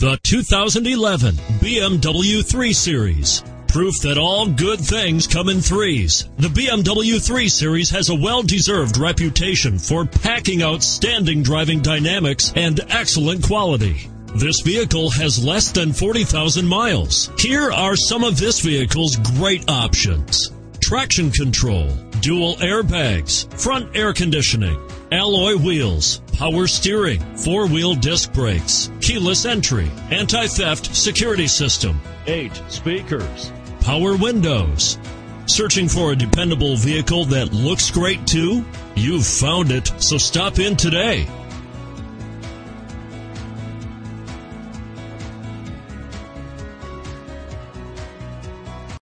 The 2011 BMW 3 Series. Proof that all good things come in threes. The BMW 3 Series has a well-deserved reputation for packing outstanding driving dynamics and excellent quality. This vehicle has less than 40,000 miles. Here are some of this vehicle's great options. Traction control, dual airbags, front air conditioning, alloy wheels, power steering, four wheel disc brakes, keyless entry, anti theft security system, eight speakers, power windows. Searching for a dependable vehicle that looks great too? You've found it, so stop in today.